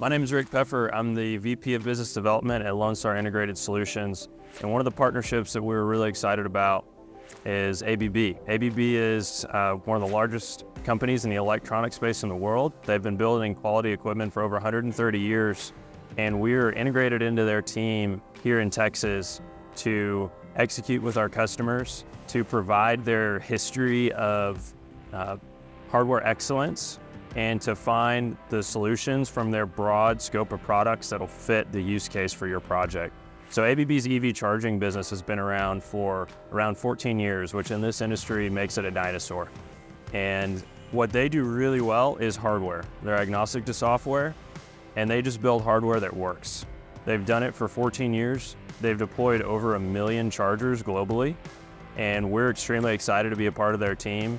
My name is Rick Peffer. I'm the VP of Business Development at Lonestar Integrated Solutions. And one of the partnerships that we were really excited about is ABB. ABB is uh, one of the largest companies in the electronic space in the world. They've been building quality equipment for over 130 years, and we're integrated into their team here in Texas to execute with our customers, to provide their history of uh, hardware excellence and to find the solutions from their broad scope of products that'll fit the use case for your project. So ABB's EV charging business has been around for around 14 years, which in this industry makes it a dinosaur. And what they do really well is hardware. They're agnostic to software, and they just build hardware that works. They've done it for 14 years. They've deployed over a million chargers globally, and we're extremely excited to be a part of their team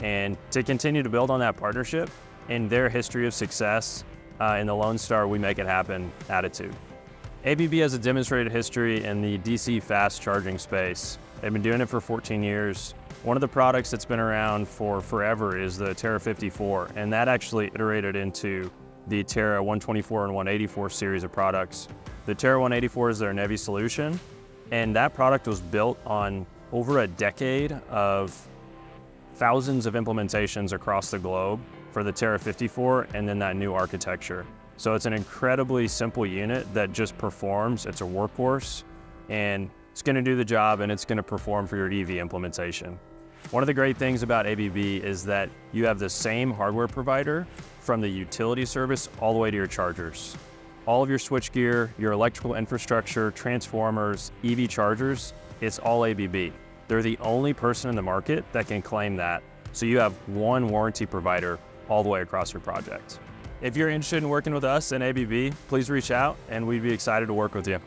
and to continue to build on that partnership and their history of success uh, in the Lonestar We Make It Happen attitude. ABB has a demonstrated history in the DC fast charging space. They've been doing it for 14 years. One of the products that's been around for forever is the Terra 54, and that actually iterated into the Terra 124 and 184 series of products. The Terra 184 is their NEVI solution, and that product was built on over a decade of thousands of implementations across the globe for the Terra 54 and then that new architecture. So it's an incredibly simple unit that just performs. It's a workhorse and it's gonna do the job and it's gonna perform for your EV implementation. One of the great things about ABB is that you have the same hardware provider from the utility service all the way to your chargers. All of your switchgear, your electrical infrastructure, transformers, EV chargers, it's all ABB. They're the only person in the market that can claim that. So you have one warranty provider all the way across your project. If you're interested in working with us in ABB, please reach out and we'd be excited to work with you.